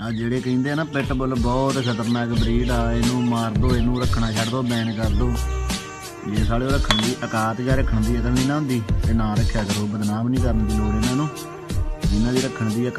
ਆ ਜਿਹੜੇ ਕਹਿੰਦੇ ਆ ਨਾ ਪਿੱਟ ਬੁੱਲ ਬਹੁਤ ਖਤਰਨਾਕ ਬਰੀਡ ਆ, ਇਹਨੂੰ ਮਾਰ ਦੋ, ਇਹਨੂੰ ਰੱਖਣਾ ਛੱਡ ਦੋ ਬੈਨ ਕਰ ਦੋ। ਜੇ ਸਾਲੇ ਰੱਖਣ ਦੀ ਔਕਾਤ ਜਾਂ ਰੱਖਣ ਦੀ ਅਕਲ ਨਹੀਂ ਨਾ ਹੁੰਦੀ, ਤੇ ਨਾ ਰੱਖਿਆ ਕਰੋ, ਬਦਨਾਮ ਨਹੀਂ ਕਰਨ ਦੀ ਲੋੜ ਇਹਨਾਂ ਨੂੰ। ਜਿਨ੍ਹਾਂ ਦੀ ਰੱਖਣ ਦੀ